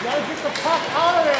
You gotta get the puck out of there.